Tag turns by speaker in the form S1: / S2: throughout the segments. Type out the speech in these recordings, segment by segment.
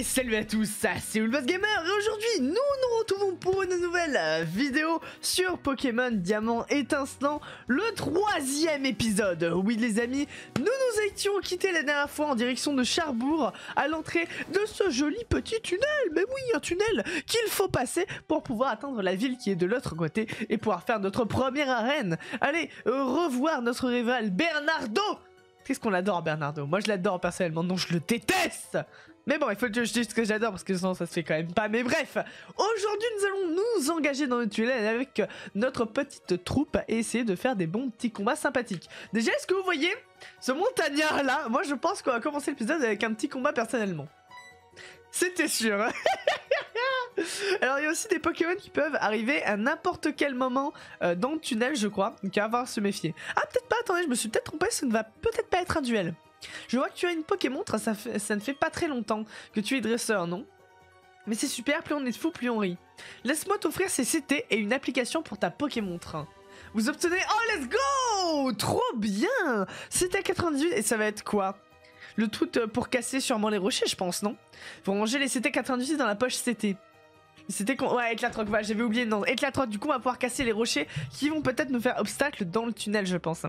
S1: Salut à tous, c'est Ulbas Gamer et aujourd'hui nous nous retrouvons pour une nouvelle euh, vidéo sur Pokémon Diamant étincelant, le troisième épisode. Oui les amis, nous nous étions quittés la dernière fois en direction de Charbourg à l'entrée de ce joli petit tunnel, mais oui un tunnel qu'il faut passer pour pouvoir atteindre la ville qui est de l'autre côté et pouvoir faire notre première arène. Allez, euh, revoir notre rival Bernardo Qu'est-ce qu'on adore Bernardo? Moi je l'adore personnellement, non je le déteste mais bon, il faut que ce que j'adore parce que sinon ça se fait quand même pas. Mais bref, aujourd'hui nous allons nous engager dans le tunnel avec notre petite troupe et essayer de faire des bons petits combats sympathiques. Déjà, est-ce que vous voyez ce montagnard là Moi je pense qu'on va commencer l'épisode avec un petit combat personnellement. C'était sûr. Alors il y a aussi des Pokémon qui peuvent arriver à n'importe quel moment euh, dans le tunnel je crois, donc à avoir se méfier. Ah peut-être pas, attendez, je me suis peut-être trompé, ça ne va peut-être pas être un duel. Je vois que tu as une Pokémon, ça, ça ne fait pas très longtemps que tu es dresseur, non? Mais c'est super, plus on est fou, plus on rit. Laisse-moi t'offrir ces CT et une application pour ta Pokémon. Vous obtenez... Oh, let's go Trop bien C'était 98 et ça va être quoi? Le truc euh, pour casser sûrement les rochers, je pense, non? Faut ranger les CT 98 dans la poche CT. C'était. Ouais, éclatroc, j'avais oublié le nom. Éclatroc, du coup, on va pouvoir casser les rochers qui vont peut-être nous faire obstacle dans le tunnel, je pense.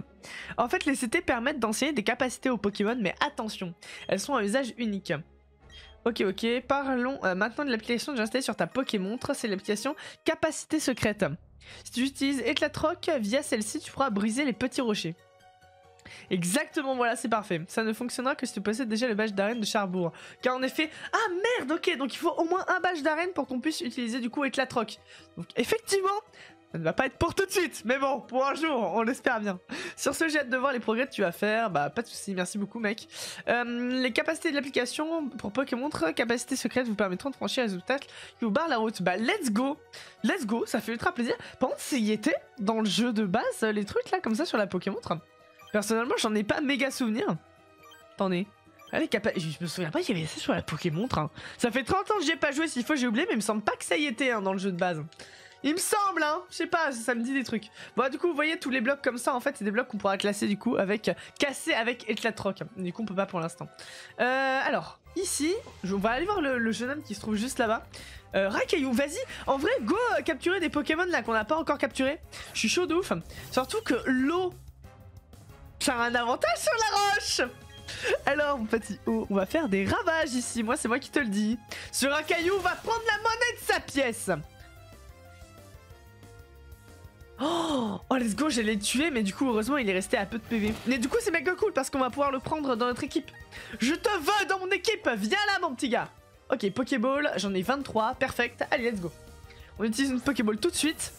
S1: En fait, les CT permettent d'enseigner des capacités aux Pokémon, mais attention, elles sont à usage unique. Ok, ok, parlons euh, maintenant de l'application que j'ai installée sur ta Pokémontre, c'est l'application Capacité secrète. Si tu utilises Éclatroc, via celle-ci, tu pourras briser les petits rochers. Exactement, voilà, c'est parfait. Ça ne fonctionnera que si tu possèdes déjà le badge d'arène de Charbourg. Car en effet... Ah merde, ok, donc il faut au moins un badge d'arène pour qu'on puisse utiliser du coup Éclatroc. Donc effectivement, ça ne va pas être pour tout de suite, mais bon, pour un jour, on l'espère bien. Sur ce, j'ai hâte de voir les progrès que tu vas faire. Bah, pas de soucis, merci beaucoup, mec. Euh, les capacités de l'application pour Pokémon, capacité secrète vous permettront de franchir les obstacles qui vous barrent la route. Bah, let's go Let's go, ça fait ultra plaisir. Par contre, c'est y était dans le jeu de base, les trucs là, comme ça, sur la Pokémon. Personnellement, j'en ai pas méga souvenir. Attendez. Je me souviens pas qu'il y avait ça sur la Pokémon hein. Ça fait 30 ans que j'ai pas joué, s'il faut j'ai oublié, mais il me semble pas que ça y était hein, dans le jeu de base. Il me semble, hein Je sais pas, ça me dit des trucs. Bon, du coup, vous voyez, tous les blocs comme ça, en fait, c'est des blocs qu'on pourra classer, du coup, avec... Casser avec Éclatroc. Du coup, on peut pas pour l'instant. Euh, alors, ici, on va aller voir le, jeune homme qui se trouve juste là-bas. Euh, vas-y, en vrai, go euh, capturer des Pokémon là qu'on n'a pas encore capturé. Je suis chaud de ouf. Surtout que l'eau a un avantage sur la roche alors, mon petit on va faire des ravages ici. Moi, c'est moi qui te le dis. Sur un caillou, va prendre la monnaie de sa pièce. Oh, oh let's go, j'allais le tuer, mais du coup, heureusement, il est resté à peu de PV. Mais du coup, c'est mega cool parce qu'on va pouvoir le prendre dans notre équipe. Je te veux dans mon équipe. Viens là, mon petit gars. Ok, Pokéball, j'en ai 23. Perfect. Allez, let's go. On utilise une Pokéball tout de suite.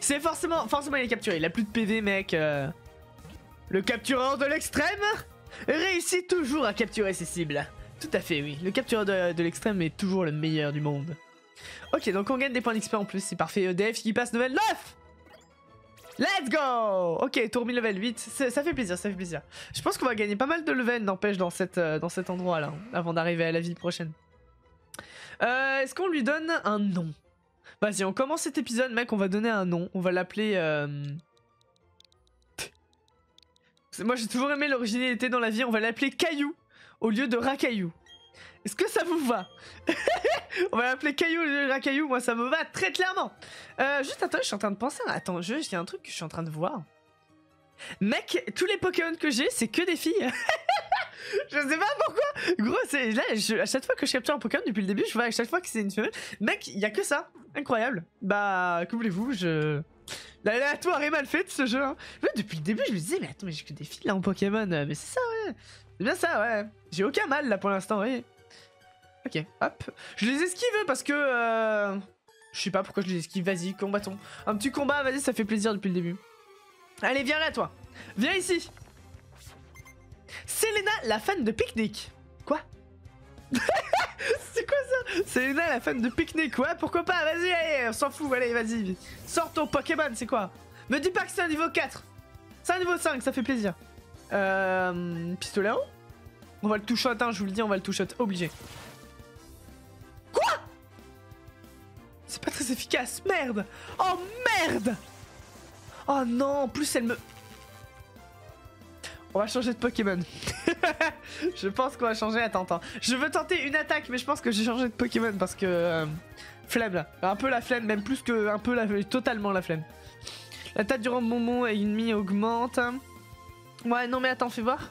S1: C'est forcément... Forcément, il est capturé. Il a plus de PV, mec. Euh... Le captureur de l'extrême réussit toujours à capturer ses cibles. Tout à fait, oui. Le captureur de, l'extrême est toujours le meilleur du monde. Ok, donc on gagne des points d'XP en plus, c'est parfait. EDF qui passe level 9 Let's go Ok, tour 1000 level 8, ça fait plaisir, ça fait plaisir. Je pense qu'on va gagner pas mal de level, n'empêche, dans, euh, dans cet endroit-là, avant d'arriver à la ville prochaine. Euh, Est-ce qu'on lui donne un nom? Vas-y, on commence cet épisode, mec, on va donner un nom. On va l'appeler... Euh... Moi j'ai toujours aimé l'originalité dans la vie, on va l'appeler Caillou au lieu de Racaillou. Est-ce que ça vous va On va l'appeler Caillou au lieu de Racaillou, moi ça me va très clairement. Euh, juste attends, je suis en train de penser, attends, je, il y a un truc que je suis en train de voir. Mec, tous les Pokémon que j'ai, c'est que des filles. je sais pas pourquoi. Gros, là, à chaque fois que je capture un Pokémon depuis le début, je vois à chaque fois que c'est une femelle. Mec, il y a que ça. Incroyable. Bah, que voulez-vous, je... L'aléatoire est mal fait ce jeu. Hein. depuis le début, je me disais, mais attends, mais j'ai que des fils là en Pokémon. Mais c'est ça, ouais. C'est bien ça, ouais. J'ai aucun mal là pour l'instant, oui. Ok, hop. Je les esquive parce que. Euh... Je sais pas pourquoi je les esquive. Vas-y, combattons. Un petit combat, vas-y, ça fait plaisir depuis le début. Allez, viens là, toi. Viens ici. Selena, la fan de pique-nique. Quoi? C'est quoi ça Selena, la fan de pique-nique. Ouais, pourquoi pas Vas-y, allez, on s'en fout. Allez, vas-y. Sors ton Pokémon, c'est quoi Me dis pas que c'est un niveau 4. C'est un niveau 5, ça fait plaisir. Euh... Pistolet On va le toucher shot hein, je vous le dis, on va le toucher shot Obligé. Quoi C'est pas très efficace. Merde Oh, merde Oh non, en plus elle me... On va changer de Pokémon. je pense qu'on va changer. Attends, attends. Je veux tenter une attaque, mais je pense que j'ai changé de Pokémon parce que. Euh, flemme là. Un peu la flemme, même plus que un peu la. Totalement la flemme. L'attaque du bonbon et ennemi augmente. Ouais, non, mais attends, fais voir.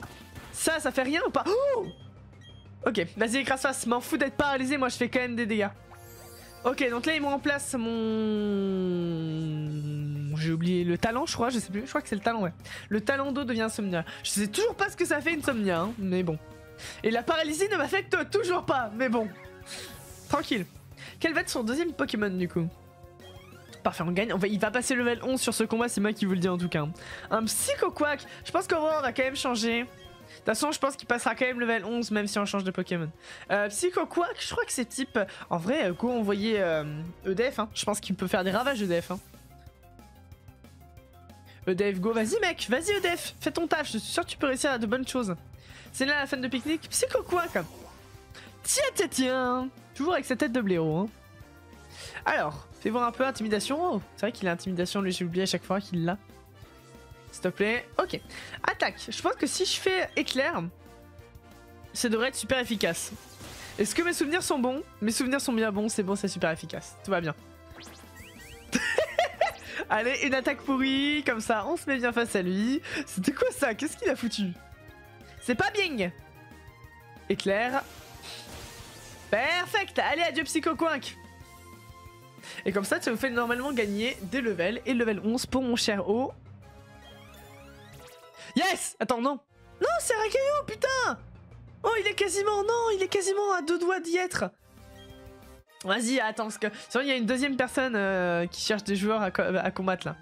S1: Ça, ça fait rien ou pas? Oh Ok, vas-y, écrase face. M'en fous d'être paralysé, moi je fais quand même des dégâts. Ok, donc là ils m'ont en place mon... J'ai oublié le talent, je crois, je sais plus. Je crois que c'est le talent, ouais. Le talent d'eau devient insomnia. Je sais toujours pas ce que ça fait insomnia, hein, mais bon. Et la paralysie ne m'affecte toujours pas, mais bon. Tranquille. Quel va être son deuxième Pokémon du coup? Parfait, on gagne. il va passer level 11 sur ce combat, c'est moi qui vous le dis en tout cas. Un Psycho Quack. Je pense qu'Aurore va quand même changer. De toute façon, je pense qu'il passera quand même level 11, même si on change de Pokémon. Euh, Psycho je crois que c'est type... En vrai, go envoyer euh, EDF, hein. je pense qu'il peut faire des ravages EDF. Hein. EDF, go, vas-y mec, vas-y EDF, fais ton taf, je suis sûr que tu peux réussir à de bonnes choses. C'est là la fin de pique-nique, Psycho Quack Tiens, tiens, tiens Toujours avec sa tête de blaireau. Hein. Alors, fais voir un peu intimidation. Oh, c'est vrai qu'il a intimidation, lui j'ai oublié à chaque fois qu'il l'a. S'il te plaît. Ok. Attaque. Je pense que si je fais éclair, ça devrait être super efficace. Est-ce que mes souvenirs sont bons? Mes souvenirs sont bien bons, c'est bon, c'est super efficace. Tout va bien. Allez, une attaque pourrie, comme ça, on se met bien face à lui. C'était quoi ça? Qu'est-ce qu'il a foutu? C'est pas bien Éclair. Perfect Allez, adieu Psycho Quink Et comme ça, ça vous fait normalement gagner des levels. Et level 11 pour mon cher O. Yes Attends, non Non, c'est Rakayo, putain Oh, il est quasiment... Non, il est quasiment à deux doigts d'y être Vas-y, attends, parce que... C'est vrai, il y a une deuxième personne euh, qui cherche des joueurs à, combattre, là.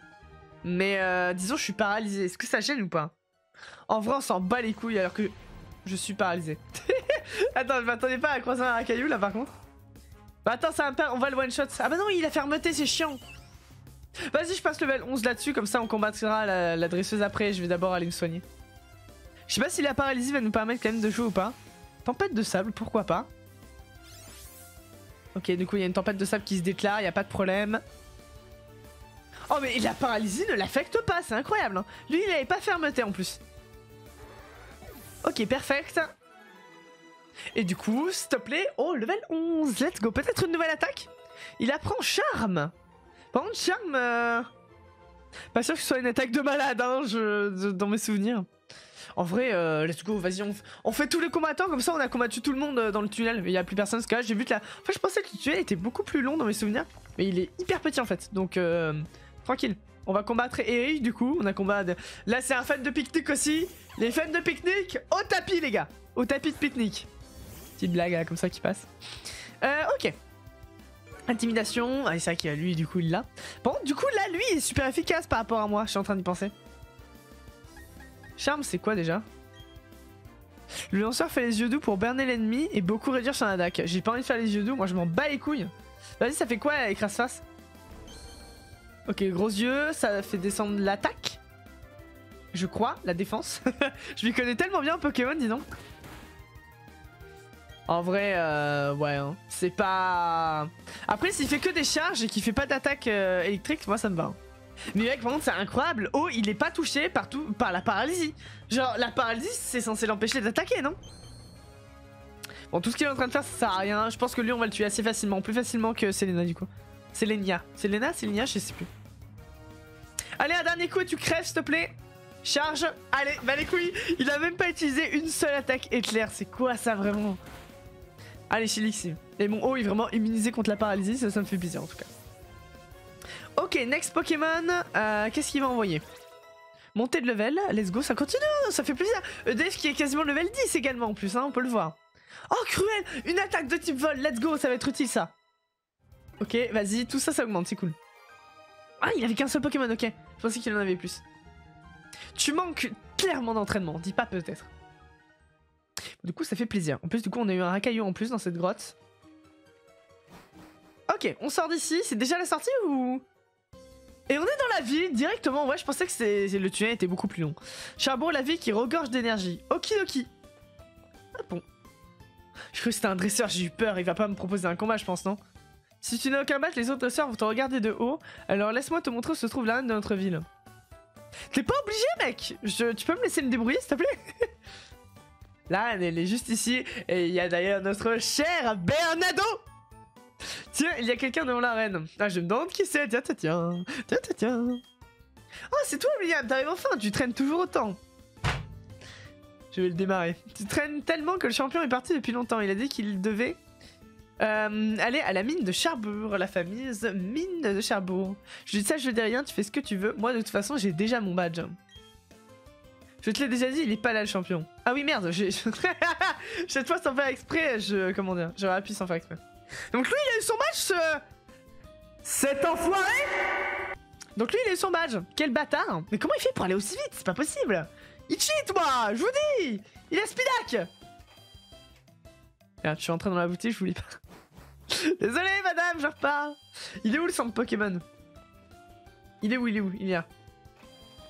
S1: Mais, euh, disons, je suis paralysé. Est-ce que ça gêne ou pas? En vrai, on s'en bat les couilles alors que je suis paralysé. attends, je m'attendais pas à croiser un Rakayu, là, par contre. Bah attends, ça va on va le one-shot. Ah bah non, il a fermeté, c'est chiant Vas-y, je passe level 11 là-dessus, comme ça on combattra la, dresseuse après. Je vais d'abord aller me soigner. Je sais pas si la paralysie va nous permettre quand même de jouer ou pas. Tempête de sable, pourquoi pas. Ok, du coup, il y a une tempête de sable qui se déclare, il a pas de problème. Oh, mais la paralysie ne l'affecte pas, c'est incroyable. Hein. Lui, il avait pas fermeté en plus. Ok, perfect. Et du coup, s'il te plaît, oh, level 11, let's go. Peut-être une nouvelle attaque Il apprend charme. Par contre, charme... Euh, pas sûr que ce soit une attaque de malade, hein, je... dans mes souvenirs. En vrai, euh, let's go, vas-y, on... fait tous les combattants, comme ça on a combattu tout le monde euh, dans le tunnel. Il y a plus personne, ce cas j'ai vu que la... Enfin, je pensais que le tunnel était beaucoup plus long dans mes souvenirs, mais il est hyper petit en fait, donc tranquille. On va combattre Eric du coup, on a combat Là c'est un fan de pique-nique aussi, les fans de pique-nique, au tapis les gars, au tapis de pique-nique. Petite blague comme ça qui passe. Euh, ok. Intimidation. Ah, c'est vrai qu'il a lui, du coup, il l'a. Bon, du coup, là, lui, il est super efficace par rapport à moi. Je suis en train d'y penser. Charme, c'est quoi déjà? Le lanceur fait les yeux doux pour berner l'ennemi et beaucoup réduire son attaque. J'ai pas envie de faire les yeux doux, moi je m'en bats les couilles. Vas-y, ça fait quoi, écrase face? Ok, gros yeux, ça fait descendre l'attaque. Je crois, la défense. je lui connais tellement bien Pokémon, dis donc. En vrai, euh, ouais, hein. c'est pas... Après, s'il fait que des charges et qu'il fait pas d'attaque euh, électrique, moi ça me va. Hein. Mais mec, par contre, c'est incroyable. Oh, il est pas touché par, tout, par la paralysie. Genre, la paralysie, c'est censé l'empêcher d'attaquer, non? Bon, tout ce qu'il est en train de faire, ça sert à rien. Je pense que lui, on va le tuer assez facilement. Plus facilement que Selena, du coup. Selenia. Selena Selenia Je sais plus. Allez, un dernier coup tu crèves, s'il te plaît. Charge. Allez, bah les couilles. Il a même pas utilisé une seule attaque éclair. C'est quoi ça, vraiment? Allez, Chilix. Et mon haut est vraiment immunisé contre la paralysie, ça, ça me fait plaisir en tout cas. Ok, next Pokémon. Euh, qu'est-ce qu'il va envoyer? Montée de level, let's go, ça continue, ça fait plaisir. EDF qui est quasiment level 10 également en plus, hein, on peut le voir. Oh, cruel Une attaque de type vol, let's go, ça va être utile ça. Ok, vas-y, tout ça, ça augmente, c'est cool. Ah, il avait qu'un seul Pokémon, ok. Je pensais qu'il en avait plus. Tu manques clairement d'entraînement, dis pas peut-être. Du coup, ça fait plaisir. En plus, du coup, on a eu un racaillou en plus dans cette grotte. Ok, on sort d'ici. C'est déjà la sortie ou... Et on est dans la ville directement. Ouais, je pensais que le tunnel était beaucoup plus long. Charbon, la ville qui regorge d'énergie. Okidoki. Ah bon. Je crois que c'était un dresseur, j'ai eu peur. Il va pas me proposer un combat, je pense, non? Si tu n'as aucun match, les autres dresseurs vont te regarder de haut. Alors laisse-moi te montrer où se trouve la de notre ville. T'es pas obligé, mec Tu peux me laisser me débrouiller, s'il te plaît? Là, elle est juste ici. Et il y a d'ailleurs notre cher Bernardo Tiens, il y a quelqu'un devant l'arène. Ah, je me demande qui c'est. Tiens, tiens, tiens. Tiens, tiens, tiens. Oh, c'est toi, William. T'arrives enfin. Tu traînes toujours autant. Je vais le démarrer. Tu traînes tellement que le champion est parti depuis longtemps. Il a dit qu'il devait euh, aller à la mine de Cherbourg, la fameuse mine de Cherbourg. Je dis ça, je dis rien, tu fais ce que tu veux. Moi, de toute façon, j'ai déjà mon badge. Je te l'ai déjà dit, il est pas là le champion. Ah oui, merde. Cette fois, sans faire exprès, je... Comment dire J'aurais appuyé sans faire exprès. Donc lui, il a eu son badge, ce... Cet enfoiré Donc lui, il a eu son badge. Quel bâtard Mais comment il fait pour aller aussi vite? C'est pas possible Il cheat, moi Je vous dis Il a speedac Merde, je suis rentré dans la boutique, je voulais pas... Désolé, madame, je repars Il est où le centre Pokémon? Il est où, il est où? Il est là.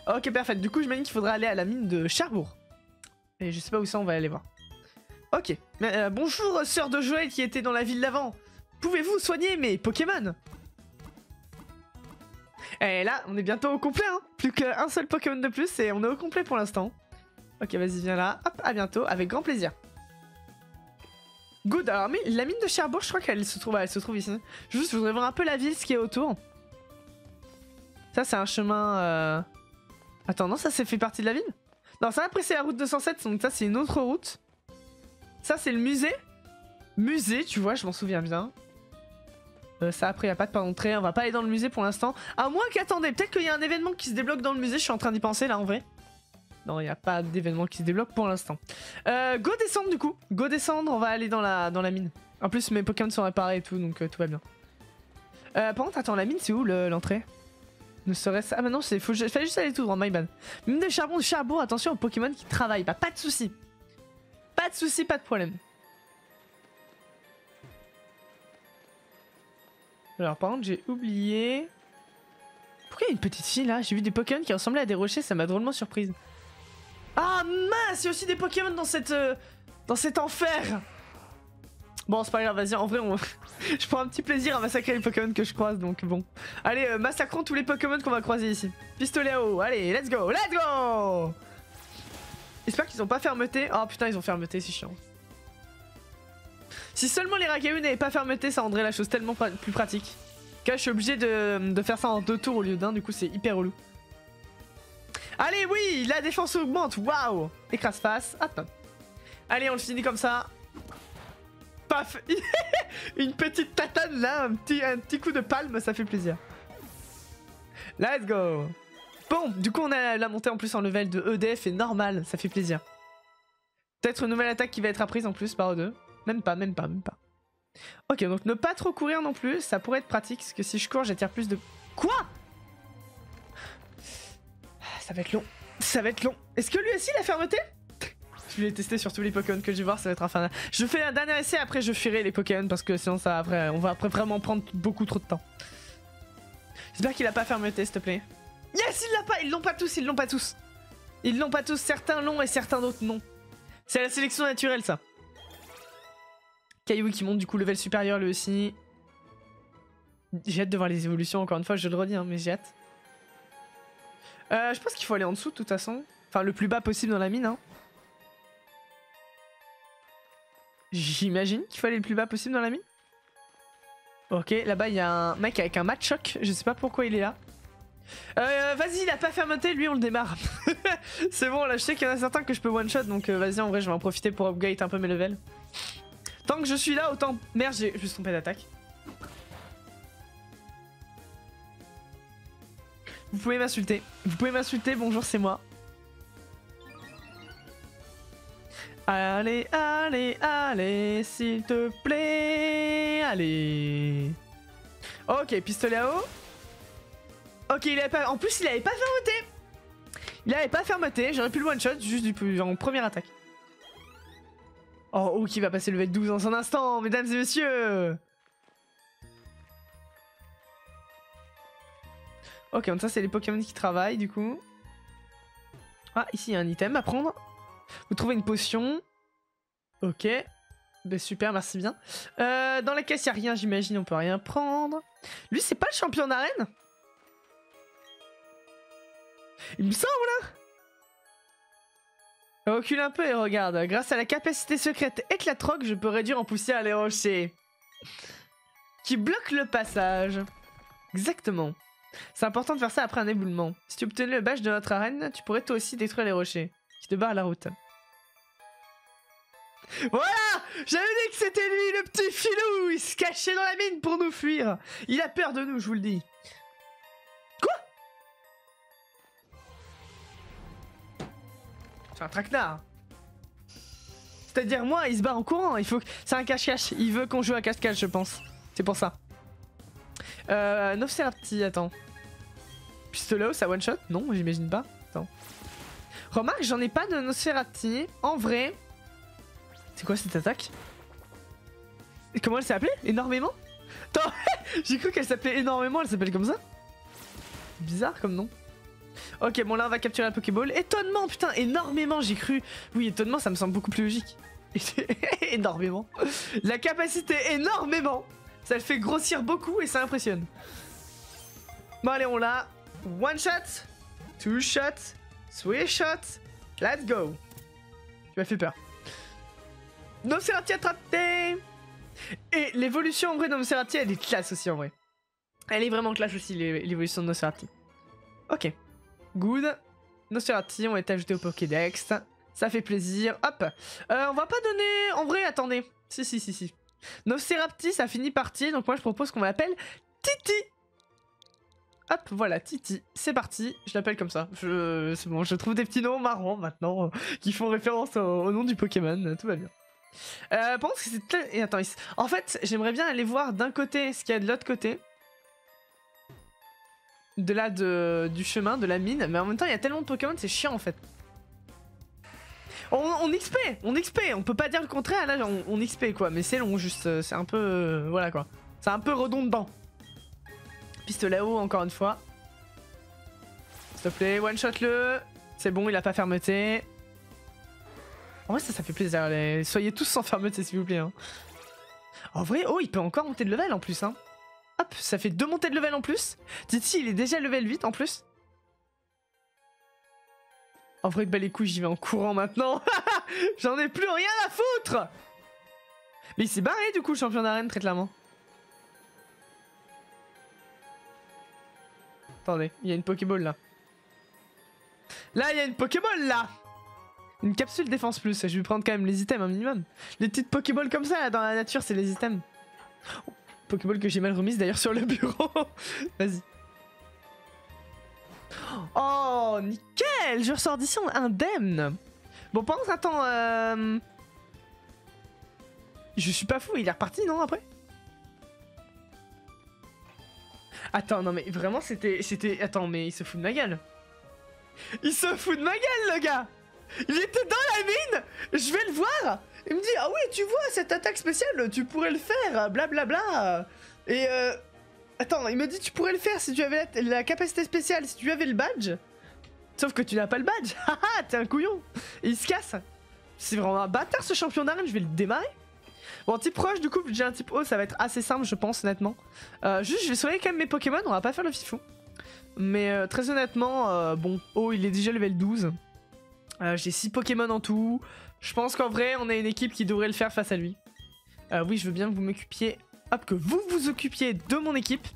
S1: Ok, parfait. Du coup, je m'imagine qu'il faudra aller à la mine de Cherbourg. Et je sais pas où ça, on va aller voir. Ok. Euh, bonjour, sœur de Joël qui était dans la ville d'avant. Pouvez-vous soigner mes Pokémon? Et là, on est bientôt au complet, hein. Plus qu'un seul Pokémon de plus et on est au complet pour l'instant. Ok, vas-y, viens là. Hop, à bientôt, avec grand plaisir. Good, alors mais la mine de Cherbourg, je crois qu'elle se trouve, elle se trouve ici. Juste, je voudrais voir un peu la ville, ce qui est autour. Ça, c'est un chemin... Euh... Attends, non, ça, c'est fait partie de la ville? Non, ça, après, c'est la route 207, donc ça, c'est une autre route. Ça, c'est le musée. Musée, tu vois, je m'en souviens bien. Euh, ça, après, il a pas de pas d'entrée. On va pas aller dans le musée pour l'instant. À moins qu'attendez, peut-être qu'il y a un événement qui se débloque dans le musée. Je suis en train d'y penser, là, en vrai. Non, il n'y a pas d'événement qui se débloque pour l'instant. Euh, go descendre, du coup. Go descendre, on va aller dans la, dans la mine. En plus, mes Pokémon sont réparés et tout, donc euh, tout va bien. Par contre, attends, la mine, c'est où l'entrée? Ne serait-ce... Ah bah non, il fallait juste aller tout droit, my bad. Mine de charbon, de charbon, attention aux Pokémon qui travaillent. Bah, pas de soucis. Pas de soucis, pas de problème. Alors par contre j'ai oublié... Pourquoi il y a une petite fille là? J'ai vu des Pokémon qui ressemblaient à des rochers, ça m'a drôlement surprise. Ah mince, il y a aussi des Pokémon dans cette... Euh, dans cet enfer Bon c'est pas grave, vas-y, en vrai je prends un petit plaisir à massacrer les Pokémon que je croise, donc bon. Allez, euh, massacrons tous les Pokémon qu'on va croiser ici. Pistolet à eau, allez, let's go, let's go J'espère qu'ils ont pas fermeté. Oh putain, ils ont fermeté, c'est chiant. Si seulement les Rakayu n'avaient pas fermeté, ça rendrait la chose tellement plus pratique. Car je suis obligé de, faire ça en deux tours au lieu d'un, du coup c'est hyper relou. Allez, oui, la défense augmente, waouh Écrase face, hop. Allez, on le finit comme ça. Paf Une petite tatane là, un petit, un petit coup de palme, ça fait plaisir. Let's go Bon, du coup on a la montée en plus en level de EDF et normal, ça fait plaisir. Peut-être une nouvelle attaque qui va être apprise en plus par E2. Même pas, même pas, même pas. Ok, donc ne pas trop courir non plus, ça pourrait être pratique, parce que si je cours, j'attire plus de... Quoi? Ça va être long. Ça va être long. Est-ce que lui aussi, la fermeté? Je vais tester sur tous les Pokémon que je vais voir, ça va être infernal. Je fais un dernier essai, après je fuirai les Pokémon, parce que sinon ça va, on va vraiment prendre beaucoup trop de temps. J'espère qu'il a pas fermeté, s'il te plaît. Yes, il l'a pas Ils l'ont pas tous, ils l'ont pas tous. Ils l'ont pas tous, certains l'ont et certains d'autres non. C'est la sélection naturelle, ça. Caillou qui monte du coup level supérieur lui aussi. J'ai hâte de voir les évolutions, encore une fois, je le redis, hein, mais j'ai hâte. Euh, je pense qu'il faut aller en dessous de toute façon. Enfin, le plus bas possible dans la mine. Hein. J'imagine qu'il faut aller le plus bas possible dans la mine. Ok, là-bas, il y a un mec avec un match choc. Je sais pas pourquoi il est là. Euh, vas-y, il a pas fermenté, lui on le démarre. c'est bon, là je sais qu'il y en a certains que je peux one shot, donc euh, vas-y, en vrai, je vais en profiter pour upgrade un peu mes levels. Tant que je suis là, autant. Merde, j'ai juste trompé d'attaque. Vous pouvez m'insulter. Vous pouvez m'insulter, bonjour, c'est moi. Allez, allez, allez, s'il te plaît, allez. Ok, pistolet à eau. Ok, il avait pas... En plus, il avait pas fermeté Il avait pas fermeté, j'aurais pu le one-shot juste du... en première attaque. Oh, qui va passer le level 12 dans un instant, mesdames et messieurs Ok, donc ça, c'est les Pokémon qui travaillent, du coup. Ah, ici, il y a un item à prendre. Vous trouvez une potion. Ok. Bah, super, merci bien. Euh, dans la caisse, il n'y a rien, j'imagine, on peut rien prendre. Lui, c'est pas le champion d'arène? Il me semble, hein Recule un peu et regarde. Grâce à la capacité secrète éclatroc, je peux réduire en poussière les rochers. Qui bloquent le passage. Exactement. C'est important de faire ça après un éboulement. Si tu obtenais le badge de notre arène, tu pourrais toi aussi détruire les rochers qui te barrent la route. Voilà J'avais dit que c'était lui, le petit filou Il se cachait dans la mine pour nous fuir Il a peur de nous, je vous le dis. C'est un traquenard. C'est-à-dire moi, il se barre en courant. Il faut. C'est un cache-cache. Il veut qu'on joue à cache-cache, je pense. C'est pour ça. Euh, attends. Pistolet, ça one shot Non, j'imagine pas. Attends. Remarque, j'en ai pas de Nosferati. En vrai. C'est quoi cette attaque? Comment elle s'est appelée Énormément j'ai cru qu'elle s'appelait énormément, elle s'appelle comme ça? Bizarre comme nom. Ok, bon là on va capturer la Pokéball. Étonnement, putain, énormément, j'ai cru. Oui, étonnement, ça me semble beaucoup plus logique. énormément. La capacité énormément. Ça le fait grossir beaucoup et ça impressionne. Bon allez, on l'a. One shot, two shots, three shots. Let's go. Tu m'as fait peur. Nosferati attrapé Et l'évolution en vrai de Nosferati, elle est classe aussi en vrai. Elle est vraiment classe aussi, l'évolution de Nosferati. Ok. Good. Nosferati ont été ajoutés au Pokédex. Ça fait plaisir. Hop. Euh, on va pas donner... En vrai, attendez. Si, si, si, si. Nosferati, ça finit par T, donc moi je propose qu'on l'appelle Titi. Hop, voilà, Titi. C'est parti, je l'appelle comme ça. Je, c'est bon, je trouve des petits noms marrants maintenant euh, qui font référence au, nom du Pokémon. Tout va bien. Euh, pense que c'est... Attends, en fait, j'aimerais bien aller voir d'un côté ce qu'il y a de l'autre côté. De là, de, du chemin, de la mine. Mais en même temps, il y a tellement de Pokémon, c'est chiant en fait. On, XP, on XP, on peut pas dire le contraire, là on, on XP quoi, mais c'est long juste, euh, c'est un peu... Euh, voilà quoi. C'est un peu redondant. Pistolet haut encore une fois. S'il te plaît, one shot le. C'est bon, il a pas fermeté. En vrai ça, ça fait plaisir, soyez tous sans fermeté s'il vous plaît. Hein. En vrai, oh il peut encore monter de level en plus hein. Hop, ça fait deux montées de level en plus. Titi il est déjà level 8 en plus. En vrai, bah les couilles, j'y vais en courant maintenant. J'en ai plus rien à foutre Mais il s'est barré du coup, le champion d'arène, très clairement. Attendez, il y a une Pokéball là. Là, il y a une Pokéball là Une capsule défense plus, je vais prendre quand même les items un minimum. Les petites Pokéballs comme ça là, dans la nature, c'est les items. Pokéball que j'ai mal remise d'ailleurs sur le bureau. Vas-y. Oh, nickel! Je ressors d'ici indemne. Bon, pense, attends, euh... Je suis pas fou, il est reparti, non, après? Attends, non mais vraiment, c'était... c'était Attends, mais il se fout de ma gueule. Il se fout de ma gueule, le gars! Il était dans Je vais le voir Il me dit, ah oui, tu vois, cette attaque spéciale, tu pourrais le faire, blablabla bla, bla. Et euh... Attends, il me dit tu pourrais le faire si tu avais la, capacité spéciale, si tu avais le badge. Sauf que tu n'as pas le badge. Haha, t'es un couillon. Il se casse. C'est vraiment un bâtard ce champion d'arène, je vais le démarrer. Bon, type proche, du coup, j'ai un type haut, ça va être assez simple, je pense, honnêtement. Euh, juste, je vais soigner quand même mes Pokémon, on va pas faire le fifou. Mais euh, très honnêtement, euh, bon, oh, il est déjà level 12. j'ai 6 Pokémon en tout. Je pense qu'en vrai, on a une équipe qui devrait le faire face à lui. oui, je veux bien que vous m'occupiez hop, que vous vous occupiez de mon équipe.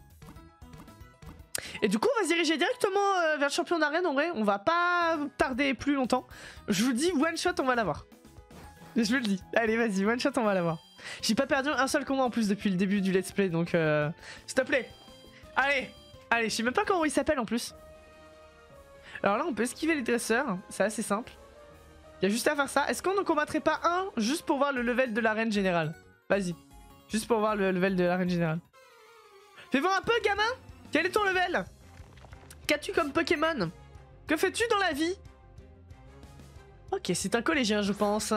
S1: Et du coup, on va se diriger directement euh, vers le champion d'arène en vrai. On va pas tarder plus longtemps. Je vous dis, one shot, on va l'avoir. Je vous le dis. Allez, vas-y, one shot, on va l'avoir. J'ai pas perdu un seul combat en plus depuis le début du let's play, donc euh, s'il te plaît. Allez, allez, je sais même pas comment il s'appelle en plus. Alors là, on peut esquiver les dresseurs, c'est assez simple. Il y juste à faire ça. Est-ce qu'on ne combattrait pas un juste pour voir le level de l'arène générale? Vas-y. Juste pour voir le level de l'arène générale. Fais voir un peu, gamin Quel est ton level? Qu'as-tu comme Pokémon? Que fais-tu dans la vie? Ok, c'est un collégien, je pense.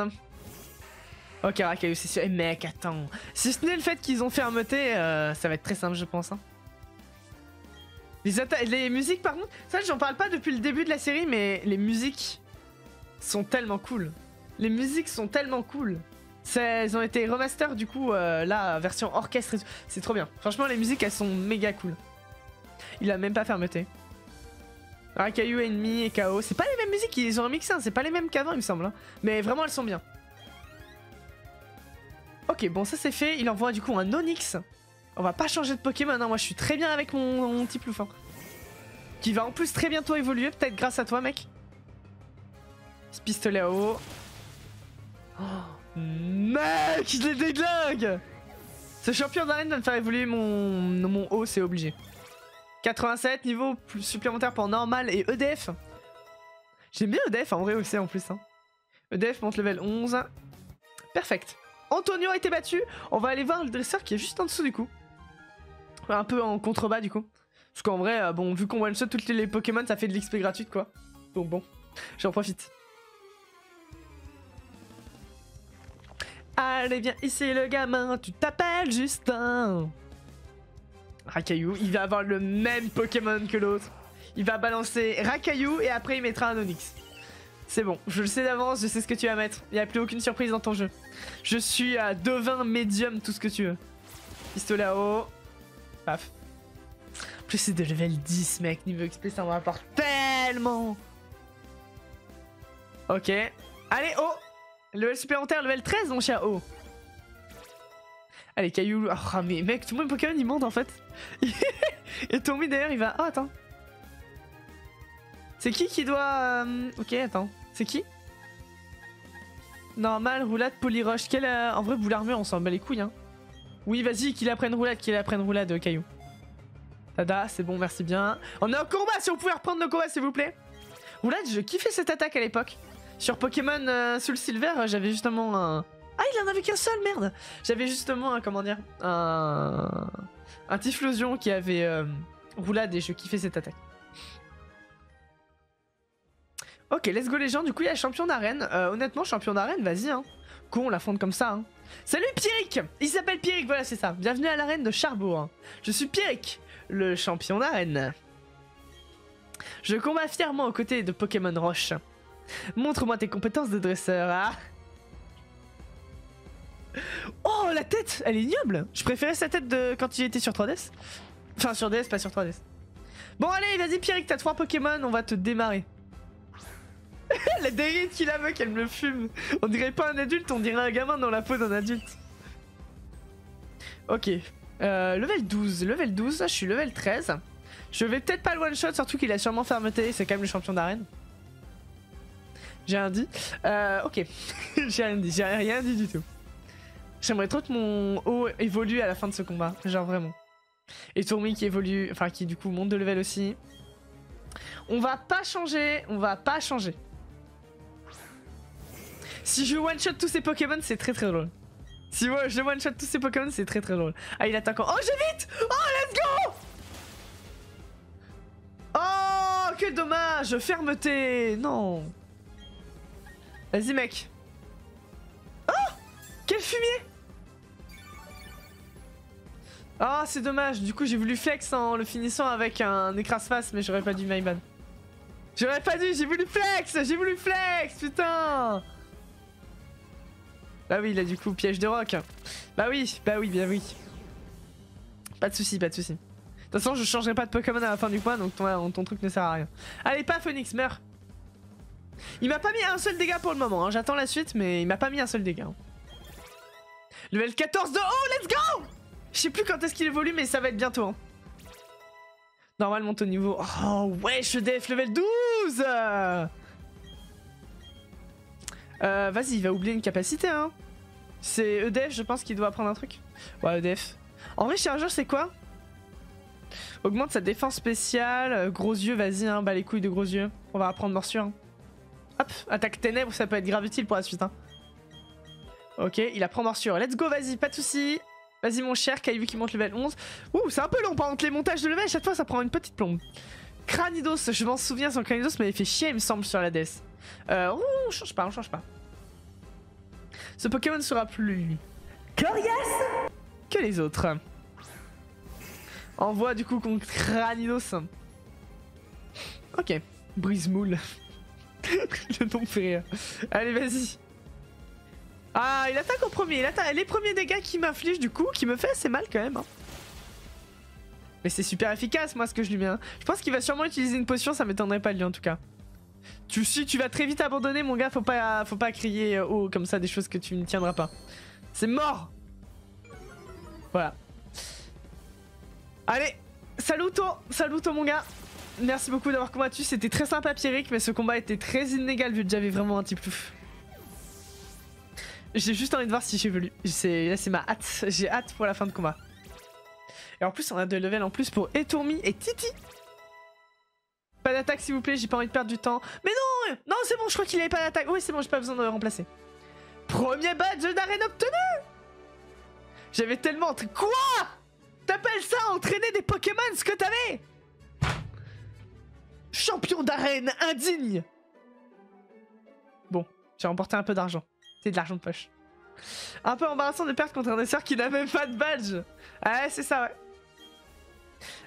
S1: Ok, Rakayu, c'est sûr. Eh mec, attends. Si ce n'est le fait qu'ils ont fermeté, euh, ça va être très simple, je pense. Hein. Les, les musiques, par contre, ça, j'en parle pas depuis le début de la série, mais les musiques sont tellement cool. Les musiques sont tellement cool. Elles ont été remaster du coup, euh, la version orchestre. C'est trop bien. Franchement, les musiques elles sont méga cool. Il a même pas fermeté. Rakayu ennemi et KO. C'est pas les mêmes musiques, ils ont remixé, hein. c'est pas les mêmes qu'avant, il me semble. hein. Mais vraiment, elles sont bien. Ok, bon, ça c'est fait. Il envoie du coup un Onyx. On va pas changer de Pokémon, hein. moi je suis très bien avec mon, petit plouf. hein. Qui va en plus très bientôt évoluer, peut-être grâce à toi, mec. Ce pistolet à eau. Oh, mec, il est déglingue Ce champion d'arène va me faire évoluer mon, mon haut, c'est obligé. 87, niveau supplémentaire pour normal et EDF. J'aime bien EDF en vrai aussi en plus. Hein. EDF monte level 11. Perfect. Antonio a été battu. On va aller voir le dresseur qui est juste en dessous du coup. Un peu en contrebas du coup. Parce qu'en vrai, euh, bon, vu qu'on one shot toutes les, les Pokémon, ça fait de l'XP gratuite quoi. Donc bon, j'en profite. Allez, viens ici le gamin, tu t'appelles Justin. Rakayu, il va avoir le même Pokémon que l'autre. Il va balancer Rakayu et après il mettra un Onyx. C'est bon, je le sais d'avance, je sais ce que tu vas mettre. Il n'y a plus aucune surprise dans ton jeu. Je suis à devin médium, tout ce que tu veux. Pistolet à eau. Paf. En plus c'est de level 10 mec, niveau XP ça me rapporte tellement. Ok. Allez, oh Level supplémentaire, level 13 mon cher Oh. Allez, Caillou. Ah, mais mec, tout le monde Pokémon il monte en fait. Et Tommy d'ailleurs il va. Oh, attends. C'est qui qui doit. euh, Ok, attends. C'est qui? Normal, roulade, polyroche. Quel. euh, En vrai, boule armure, on s'en bat les couilles, hein. Oui, vas-y, qu'il apprenne roulade, qu'il apprenne roulade, euh, Caillou. Tada, c'est bon, merci bien. On est en combat, si on pouvait reprendre le combat, s'il vous plaît. Roulade, je kiffais cette attaque à l'époque. Sur Pokémon euh, Soul Silver, j'avais justement un. Ah, il en avait qu'un seul, merde J'avais justement un. Comment dire Un. Un Typhlosion qui avait euh, roulade et je kiffais cette attaque. Ok, let's go les gens. Du coup, il y a champion d'arène. Euh, honnêtement, champion d'arène, vas-y. Hein. Con, on l'affronte comme ça. Hein. Salut Pierrick Il s'appelle Pierrick, voilà, c'est ça. Bienvenue à l'arène de Charbourg. Je suis Pierrick, le champion d'arène. Je combats fièrement aux côtés de Pokémon Roche. Montre-moi tes compétences de dresseur. Ah. Oh, la tête Elle est ignoble Je préférais sa tête de quand il était sur 3DS. Enfin, sur DS, pas sur 3DS. Bon, allez, vas-y, Pierrick, t'as trois Pokémon, on va te démarrer. la dérite qu'il a, mec, elle me fume. On dirait pas un adulte, on dirait un gamin dans la peau d'un adulte. Ok. Euh, level 12. Level 12, je suis level 13. Je vais peut-être pas le one-shot, surtout qu'il a sûrement fermeté, c'est quand même le champion d'arène. J'ai rien dit. Euh, ok. j'ai rien dit, j'ai rien dit du tout. J'aimerais trop que mon haut évolue à la fin de ce combat. Genre vraiment. Et Tourmi qui évolue, enfin qui du coup monte de level aussi. On va pas changer, on va pas changer. Si je one shot tous ces Pokémon, c'est très très drôle. Si je one shot tous ces Pokémon, c'est très très drôle. Ah, il attaque en. Oh, j'ai vite Oh, let's go Oh, que dommage Fermeté Non Vas-y, mec. Oh Quel fumier Ah, c'est dommage. Du coup, j'ai voulu flex en le finissant avec un écrase-face, mais j'aurais pas dû, my bad. J'aurais pas dû, j'ai voulu flex J'ai voulu flex, putain Bah oui, là, du coup, piège de rock. Bah oui, bah oui, bien oui. Pas de soucis, pas de soucis. De toute façon, je changerai pas de Pokémon à la fin du point, donc ton, ton truc ne sert à rien. Allez, pas Phoenix, meurs Il m'a pas mis un seul dégât pour le moment, hein. j'attends la suite, mais il m'a pas mis un seul dégât. hein. Level 14 de oh, let's go Je sais plus quand est-ce qu'il évolue, mais ça va être bientôt. Hein. Normal monte au niveau. Oh, wesh, EDF level 12 euh, Vas-y, il va oublier une capacité, hein. C'est EDF, je pense qu'il doit apprendre un truc. Ouais, EDF. En vrai, chargeur, c'est quoi? Augmente sa défense spéciale. Gros yeux, vas-y, hein. Les couilles de gros yeux. On va apprendre morsure. hein. Hop, attaque ténèbres, ça peut être grave utile pour la suite, hein. Ok, il apprend morsure. Let's go, vas-y, pas de soucis. Vas-y, mon cher, Kaivu qui monte level 11. Ouh, c'est un peu long, par contre, les montages de level, à chaque fois, ça prend une petite plombe. Cranidos, je m'en souviens, son Cranidos m'avait fait chier, il me semble, sur la DS. Euh, ouh, on change pas, on change pas. Ce Pokémon sera plus coriace que les autres. Envoie du coup contre Cranidos. Ok, brise-moule. Le nom fait rire. Allez, vas-y. Ah, il attaque au premier. Il attaque les premiers dégâts qu'il m'inflige, du coup, qui me fait assez mal quand même. hein. Mais c'est super efficace, moi, ce que je lui mets. hein. Je pense qu'il va sûrement utiliser une potion, ça m'étonnerait pas lui en tout cas. Tu, si tu vas très vite abandonner, mon gars, faut pas, faut pas crier euh, haut comme ça des choses que tu ne tiendras pas. C'est mort Voilà. Allez, saluto Saluto, mon gars Merci beaucoup d'avoir combattu, c'était très sympa Pierrick, mais ce combat était très inégal vu que j'avais vraiment un type plouf. J'ai juste envie de voir si. C'est- Là, c'est ma hâte. J'ai hâte pour la fin de combat. Et en plus, on a deux levels en plus pour Etourmi et Titi. Pas d'attaque, s'il vous plaît, j'ai pas envie de perdre du temps. Mais non Non, c'est bon, je crois qu'il avait pas d'attaque. Oui, c'est bon, j'ai pas besoin de le remplacer. Premier badge d'arène obtenu J'avais tellement... Quoi? T'appelles ça entraîner des Pokémon, ce que t'avais? Champion d'arène indigne Bon, j'ai remporté un peu d'argent. C'est de l'argent de poche. Un peu embarrassant de perdre contre un dessert qui n'a même pas de badge. Ah ouais, c'est ça, ouais.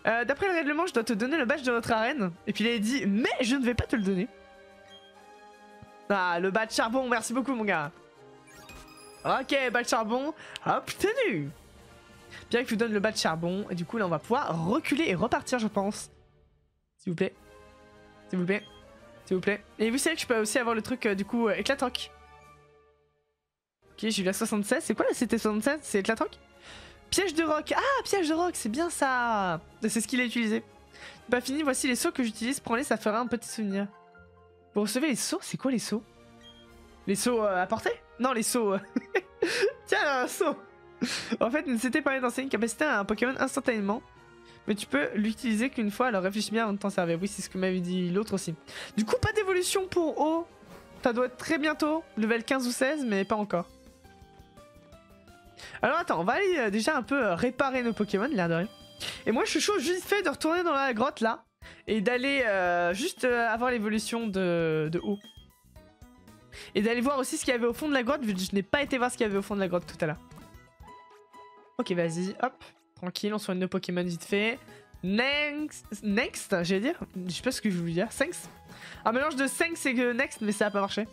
S1: Euh, D'après le règlement, je dois te donner le badge de notre arène. Et puis il a dit, mais je ne vais pas te le donner. Ah, le badge charbon, merci beaucoup, mon gars. Ok, badge charbon, obtenu. Bien que je vous donne le badge charbon, et du coup là on va pouvoir reculer et repartir, je pense. S'il vous plaît. S'il vous plaît. S'il vous plaît. Et vous savez que je peux aussi avoir le truc, euh, du coup, euh, éclatroc. Ok, j'ai eu la 76. C'est quoi la CT76 C'est éclatroc Piège de roc. Ah, piège de roc, c'est bien ça. C'est ce qu'il a utilisé. Pas fini, voici les sauts que j'utilise. Prends-les, ça fera un petit souvenir. Vous recevez les sauts? C'est quoi les sauts? Les sauts euh, à portée? Non, les sauts. euh. Tiens, un saut. En fait, CT permet d'enseigner une capacité à un Pokémon instantanément. Mais tu peux l'utiliser qu'une fois, alors réfléchis bien avant de t'en servir. Oui, c'est ce que m'avait dit l'autre aussi. Du coup, pas d'évolution pour O. Ça doit être très bientôt, level 15 ou 16, mais pas encore. Alors attends, on va aller euh, déjà un peu euh, réparer nos Pokémon, l'air de rien. Et moi, je suis chaud juste fait de retourner dans la grotte là et d'aller euh, juste avoir l'évolution de, de haut. Et d'aller voir aussi ce qu'il y avait au fond de la grotte, vu que je n'ai pas été voir ce qu'il y avait au fond de la grotte tout à l'heure. Ok, vas-y, hop, tranquille, on soigne nos Pokémon vite fait. Next, next j'allais dire, je sais pas ce que je voulais dire, Senks. Un mélange de Senks et Next, mais ça a pas marché.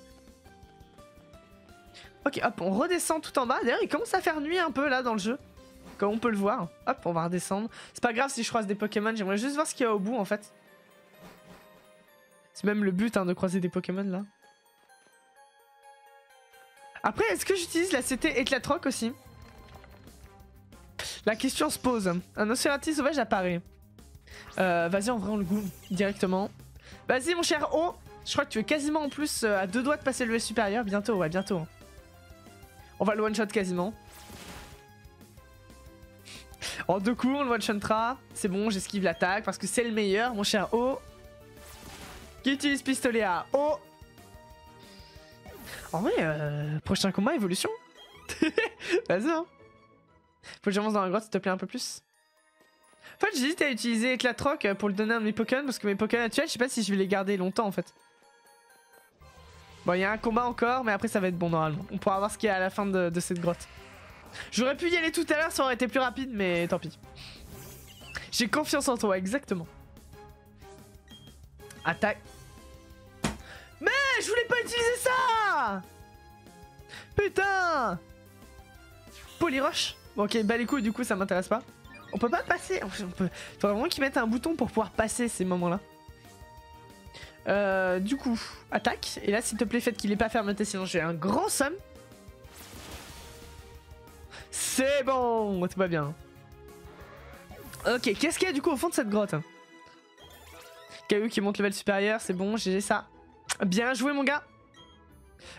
S1: Ok, hop, on redescend tout en bas. D'ailleurs, il commence à faire nuit un peu là dans le jeu. Comme on peut le voir. Hop, on va redescendre. C'est pas grave si je croise des Pokémon, j'aimerais juste voir ce qu'il y a au bout en fait. C'est même le but hein, de croiser des Pokémon là. Après, est-ce que j'utilise la CT Éclatroc aussi? La question se pose. Un Océratis sauvage apparaît. Euh, Vas-y, en vrai, on le goûte directement. Vas-y, mon cher O. Je crois que tu es quasiment en plus euh, à deux doigts de passer le level supérieur. Bientôt, ouais, bientôt. On va le one-shot quasiment. En deux coups, on le one-shotera. C'est bon, j'esquive l'attaque parce que c'est le meilleur, mon cher O. Qui utilise pistolet à O? En vrai, euh, prochain combat, évolution. Vas-y, hein. Faut que j'avance dans la grotte, s'il te plaît, un peu plus. En fait, j'hésite à utiliser Éclatroc pour le donner à mes Pokémon parce que mes Pokémon actuels, je sais pas si je vais les garder longtemps en fait. Bon, il y a un combat encore, mais après ça va être bon normalement. On pourra voir ce qu'il y a à la fin de, de cette grotte. J'aurais pu y aller tout à l'heure, ça aurait été plus rapide, mais tant pis. J'ai confiance en toi, exactement. Attaque. Mais je voulais pas utiliser ça Putain Polyroche Bon, ok, bah les couilles, du coup, ça m'intéresse pas. On peut pas passer. On peut... Faudrait vraiment qu'ils mettent un bouton pour pouvoir passer ces moments-là. Euh, du coup, attaque. Et là, s'il te plaît, faites qu'il ait pas fermeté, sinon j'ai un grand somme. C'est bon, tout va bien. Ok, qu'est-ce qu'il y a du coup au fond de cette grotte? KU qui monte level supérieur, c'est bon, GG ça. Bien joué, mon gars.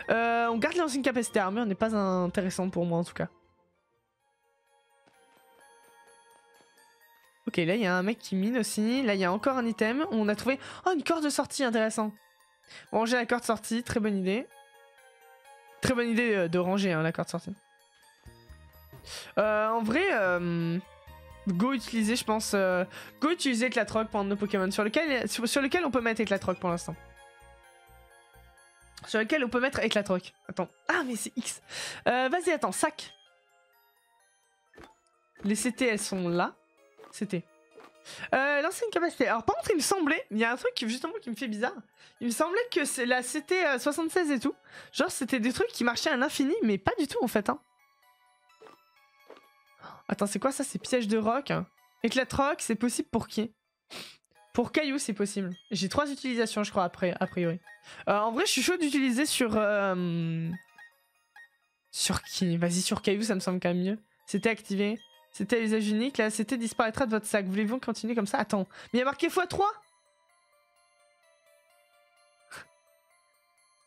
S1: Euh, on garde l'ancienne capacité armure, n'est pas intéressant pour moi en tout cas. Ok, là il y a un mec qui mine aussi. Là il y a encore un item. On a trouvé. Oh, une corde de sortie, intéressant. Ranger la corde sortie, très bonne idée. Très bonne idée euh, de ranger hein, la corde sortie. Euh, en vrai, euh, go utiliser, je pense. go utiliser Éclatroc de nos Pokémon sur lequel, sur, sur lequel on peut mettre Éclatroc pour l'instant. Sur lequel on peut mettre Éclatroc. Attends. Ah, mais c'est X. Vas-y, attends, sac. Les CT, elles sont là. C'était. Euh, L'ancienne capacité. Alors, par contre, il me semblait, il y a un truc qui, justement qui me fait bizarre. Il me semblait que c'est la CT euh, 76 et tout. Genre, c'était des trucs qui marchaient à l'infini, mais pas du tout en fait. Hein. Attends, c'est quoi ça? C'est piège de roc Éclatroc, c'est possible pour qui? Pour Caillou, c'est possible. J'ai trois utilisations, je crois, après, a priori. Euh, en vrai, je suis chaud d'utiliser sur... euh, Sur qui? Vas-y, sur Caillou, ça me semble quand même mieux. C'était activé. C'était à usage unique. Là, c'était disparaîtra de votre sac. Voulez-vous continuer comme ça? Attends. Mais il y a marqué x3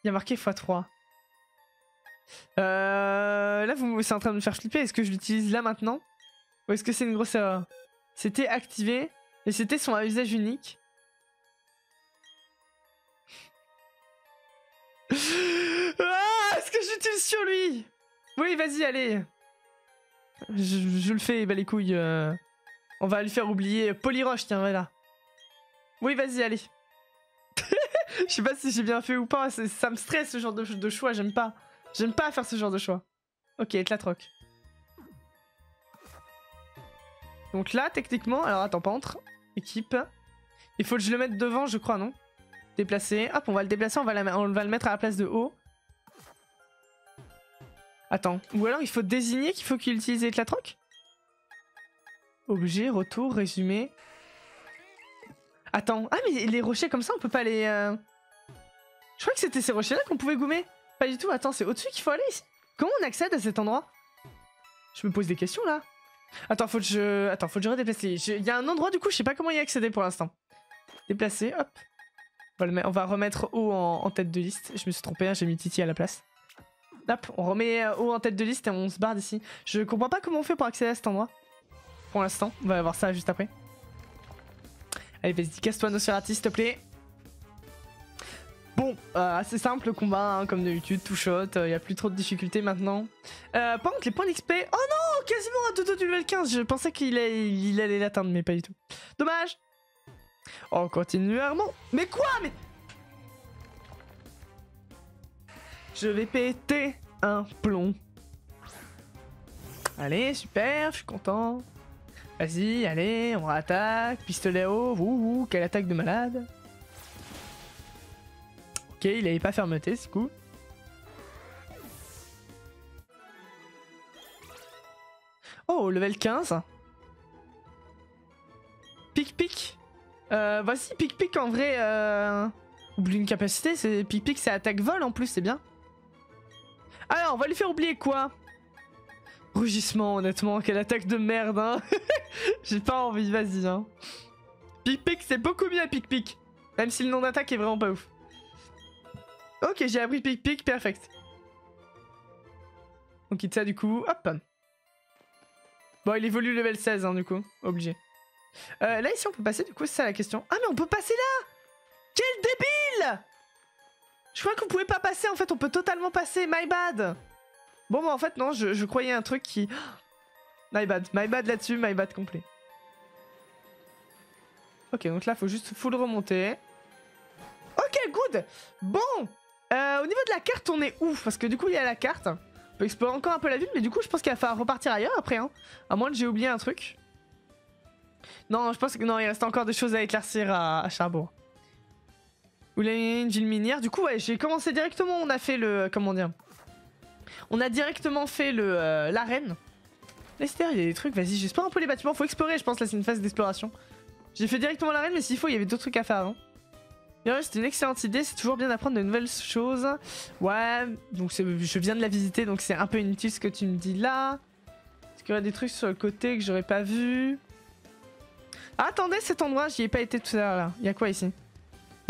S1: Il y a marqué x3. Euh, là, vous, c'est en train de me faire flipper. Est-ce que je l'utilise là maintenant? Ou est-ce que c'est une grosse erreur? C'était activé et c'était son à usage unique. ah, est-ce que j'utilise sur lui? Oui, vas-y, allez. Je, le fais, bah les couilles. euh. On va lui faire oublier Polyroche, tiens, voilà. Oui, vas-y, allez. Je sais pas si j'ai bien fait ou pas, ça me stresse ce genre de, choix, j'aime pas. J'aime pas faire ce genre de choix. Ok, éclatroc. Donc là, techniquement, alors attends, pas entre. Équipe. Il faut que je le mette devant, je crois, non? Déplacer. Hop, on va le déplacer, on va, la- on va le mettre à la place de haut. Attends. Ou alors il faut désigner qu'il faut qu'il utilise éclatroc Objet, retour, résumé. Attends. Ah, mais les rochers comme ça, on peut pas les. euh, Je crois que c'était ces rochers-là qu'on pouvait gommer. Pas du tout. Attends, c'est au-dessus qu'il faut aller ici. Comment on accède à cet endroit Je me pose des questions là. Attends, faut que je. Attends, faut que je redéplace Il y a un endroit du coup, je sais pas comment y accéder pour l'instant. Déplacer, hop. On va, remettre haut en... en tête de liste. Je me suis trompé, hein, j'ai mis Titi à la place. Hop, on remet euh, haut en tête de liste et on se barre d'ici. Je comprends pas comment on fait pour accéder à cet endroit. Pour l'instant, on va voir ça juste après. Allez, vas-y, casse-toi Nosferatu, s'il te plaît. Bon, euh, assez simple le combat, hein, comme d'habitude, tout shot, il y a plus trop de difficultés maintenant. Euh, par contre, les points d'XP... Oh non, quasiment à Dodo du level 15, je pensais qu'il allait, l'atteindre, mais pas du tout. Dommage Oh, continuellement Mais quoi Mais... Je vais péter un plomb. Allez, super, je suis content. Vas-y, allez, on attaque. Pistolet haut, ouh, ouh, quelle attaque de malade. Ok, il avait pas fermeté, c'est cool. Oh, level 15. Pic-pic. Euh, voici pic-pic en vrai. Euh... Oublie une capacité, c'est pic-pic, c'est attaque vol en plus, c'est bien. Alors, on va lui faire oublier quoi? Rugissement, honnêtement, quelle attaque de merde, hein J'ai pas envie, vas-y, hein. Pic-pic, c'est beaucoup mieux à pic-pic. Même si le nom d'attaque est vraiment pas ouf. Ok, j'ai appris pic-pic, perfect. On quitte ça du coup, hop. Bon, il évolue level 16, hein, du coup, obligé. Euh, là, ici, on peut passer, du coup, c'est ça la question. Ah, mais on peut passer là Quel débile Je crois qu'on pouvait pas passer, en fait, on peut totalement passer, my bad Bon, bah, en fait, non, je, croyais un truc qui... My bad, my bad là-dessus, my bad complet. Ok, donc là, faut juste full remonter. Ok, good Bon euh, Au niveau de la carte, on est où Parce que du coup, il y a la carte. On peut explorer encore un peu la ville, mais du coup, je pense qu'il va falloir repartir ailleurs après. Hein. À moins que j'ai oublié un truc. Non, je pense que non, il reste encore des choses à éclaircir à, à Charbourg. L'avez une ville minière. Du coup, ouais, j'ai commencé directement. On a fait le. Comment dire? On a directement fait le euh, l'arène. Laisse il y a des trucs. Vas-y, j'explore un peu les bâtiments. Faut explorer, je pense. Là, c'est une phase d'exploration. J'ai fait directement l'arène, mais s'il faut, il y avait d'autres trucs à faire avant. C'était une excellente idée, c'est toujours bien d'apprendre de nouvelles choses. Ouais, donc c'est- je viens de la visiter, donc c'est un peu inutile ce que tu me dis là. Est-ce qu'il y aurait des trucs sur le côté que j'aurais pas vu? Attendez, cet endroit, j'y ai pas été tout à l'heure là. Il y a quoi ici?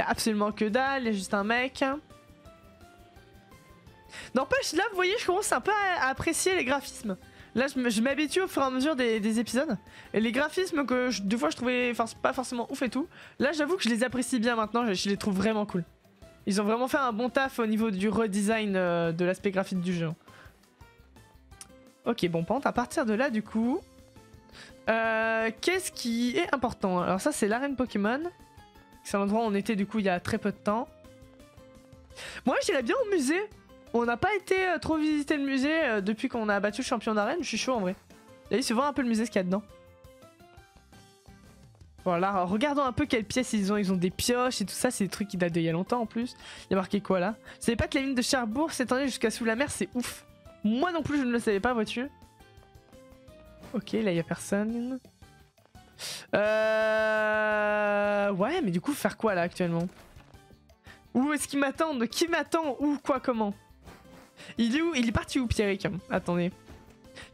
S1: Y a absolument que dalle, il y a juste un mec. N'empêche, là, vous voyez, je commence un peu à, apprécier les graphismes. Là, je m'habitue au fur et à mesure des, des épisodes. Et les graphismes que je- des fois je trouvais pas forcément ouf et tout, là, j'avoue que je les apprécie bien maintenant, je, les trouve vraiment cool. Ils ont vraiment fait un bon taf au niveau du redesign euh, de l'aspect graphique du jeu. Ok, bon, contre, à partir de là, du coup, euh, qu'est-ce qui est important? Alors ça, c'est l'arène Pokémon. C'est un endroit où on était, du coup, il y a très peu de temps. Moi, j'irais bien au musée. On n'a pas été euh, trop visiter le musée euh, depuis qu'on a battu le champion d'arène. Je suis chaud, en vrai. Allez, se voir un peu le musée, ce qu'il y a dedans. Voilà, regardons un peu quelles pièces ils ont. Ils ont des pioches et tout ça. C'est des trucs qui datent d'il y a longtemps en plus. Il y a marqué quoi là? Vous savez pas que la mine de Cherbourg s'étendait jusqu'à sous la mer C'est ouf. Moi non plus, je ne le savais pas, vois-tu. Ok, là il y a personne. Euh... Ouais, mais du coup, faire quoi là actuellement? Où est-ce qu'ils m'attendent Qui m'attend? Où? Quoi? Comment? Il est où? Il est parti où, Pierrick? Attendez.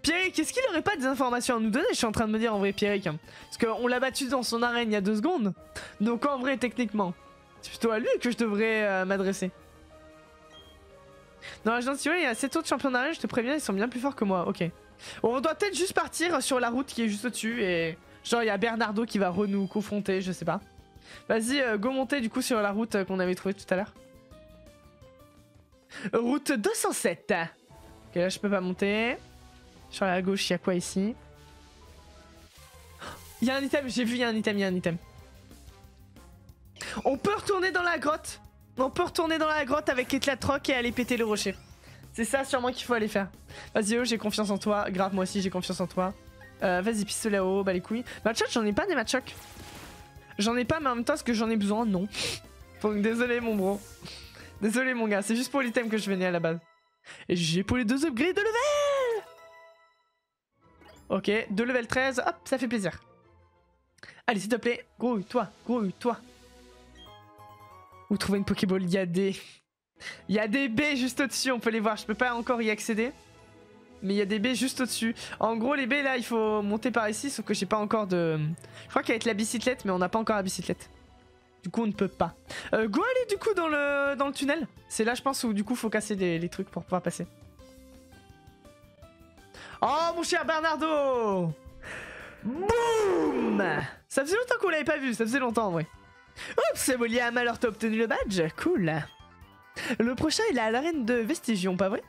S1: Pierrick, est-ce qu'il aurait pas des informations à nous donner? Je suis en train de me dire en vrai, Pierrick. Parce qu'on l'a battu dans son arène il y a deux secondes. Donc en vrai, techniquement, c'est plutôt à lui que je devrais euh, m'adresser. Dans la vois, il y a 7 autres champions d'arène, je te préviens, ils sont bien plus forts que moi. Ok. on doit peut-être juste partir sur la route qui est juste au-dessus et Genre, il y a Bernardo qui va re-nous confronter, je sais pas. Vas-y, euh, go monter du coup sur la route euh, qu'on avait trouvée tout à l'heure. Route 207. Ok, là, je peux pas monter. Sur la gauche, il y a quoi ici? Il y a un item, j'ai vu, il y a un item, il y a un item. On peut retourner dans la grotte. On peut retourner dans la grotte avec Éclatroc et aller péter le rocher. C'est ça sûrement qu'il faut aller faire. Vas-y, oh, j'ai confiance en toi. Grave, moi aussi, j'ai confiance en toi. Euh, Vas-y, pistolet eau, bah les couilles. Matchok, j'en ai pas des matchok. J'en ai pas, mais en même temps, est-ce que j'en ai besoin? Non. Donc désolé, mon bro. Désolé, mon gars. C'est juste pour l'item que je venais à la base. Et j'ai pour les deux upgrades de level Ok, de level 13. Hop, ça fait plaisir. Allez, s'il te plaît. Grouille, toi. Grouille, toi. Vous trouvez une Pokéball? Il y a des... Il y a des baies juste au-dessus, on peut les voir. Je peux pas encore y accéder mais il y a des baies juste au-dessus. En gros, les baies là, il faut monter par ici, sauf que j'ai pas encore de. Je crois qu'avec la bicyclette, mais on n'a pas encore la bicyclette. Du coup, on ne peut pas. Euh, go aller du coup dans le, dans le tunnel. C'est là, je pense, où du coup, faut casser les, trucs pour pouvoir passer. Oh, mon cher Bernardo Boum Ça faisait longtemps qu'on l'avait pas vu, ça faisait longtemps en vrai. Oups, William, alors t'as obtenu le badge Cool. Le prochain, il est à l'arène de Vestigion, pas vrai?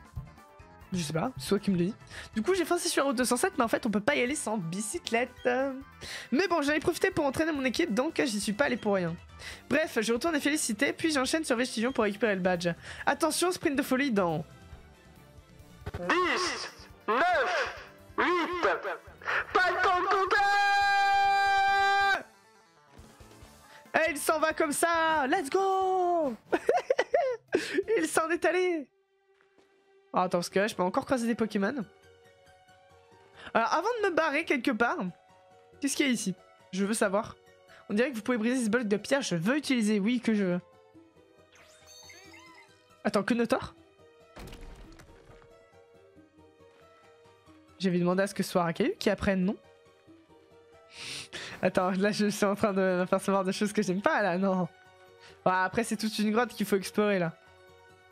S1: Je sais pas, c'est toi qui me le dis. Du coup, j'ai foncé sur la route 207, mais en fait, on peut pas y aller sans bicyclette. Mais bon, j'en ai profité pour entraîner mon équipe, donc j'y suis pas allé pour rien. Bref, je retourne les féliciter, puis j'enchaîne sur Vestigion pour récupérer le badge. Attention, sprint de folie dans...
S2: 10, 9, 8, pas le temps de compter
S1: Eh, il s'en va comme ça Let's go Il s'en est allé Attends, parce que là, je peux encore croiser des Pokémon. Alors, avant de me barrer quelque part, qu'est-ce qu'il y a ici? Je veux savoir. On dirait que vous pouvez briser ce bloc de pierre. Je veux utiliser. Oui, que je veux. Attends, que Notor J'avais demandé à ce que ce soit Rakayu qui apprenne, non? Attends, là je suis en train de m'apercevoir de choses que j'aime pas là, non. après c'est toute une grotte qu'il faut explorer là.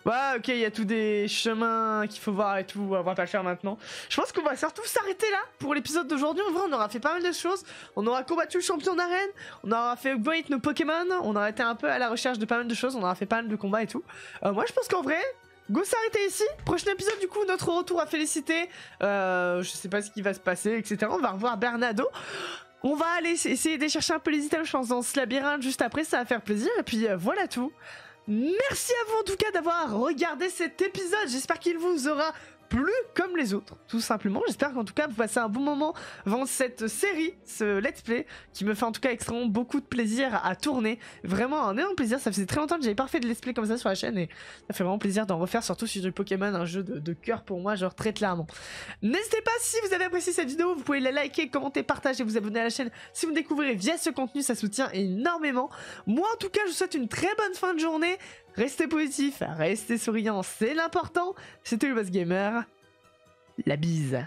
S1: Ouais, ok, il y a tous des chemins qu'il faut voir et tout, on va pas faire maintenant. Je pense qu'on va surtout s'arrêter là pour l'épisode d'aujourd'hui. En vrai, on aura fait pas mal de choses. On aura combattu le champion d'arène, on aura fait upgrade nos Pokémon, on aura été un peu à la recherche de pas mal de choses, on aura fait pas mal de combats et tout. Euh, moi, je pense qu'en vrai, Go s'arrêter ici. Prochain épisode, du coup, notre retour à féliciter. Euh, je sais pas ce qui va se passer, etc. On va revoir Bernardo. On va aller essayer de chercher un peu les items, je pense, dans ce labyrinthe juste après. Ça va faire plaisir. Et puis, euh, voilà tout. Merci à vous en tout cas d'avoir regardé cet épisode. J'espère qu'il vous aura plus comme les autres, tout simplement. J'espère qu'en tout cas vous passez un bon moment devant cette série, ce let's play, qui me fait en tout cas extrêmement beaucoup de plaisir à tourner. Vraiment un énorme plaisir, ça faisait très longtemps que j'avais pas fait de let's play comme ça sur la chaîne et ça fait vraiment plaisir d'en refaire, surtout sur du Pokémon, un jeu de, de cœur pour moi, genre très clairement. N'hésitez pas si vous avez apprécié cette vidéo, vous pouvez la liker, commenter, partager, vous abonner à la chaîne si vous découvrez via ce contenu, ça soutient énormément. Moi en tout cas je vous souhaite une très bonne fin de journée, Restez positif, restez souriant, c'est l'important. C'était le Boss Gamer. La bise.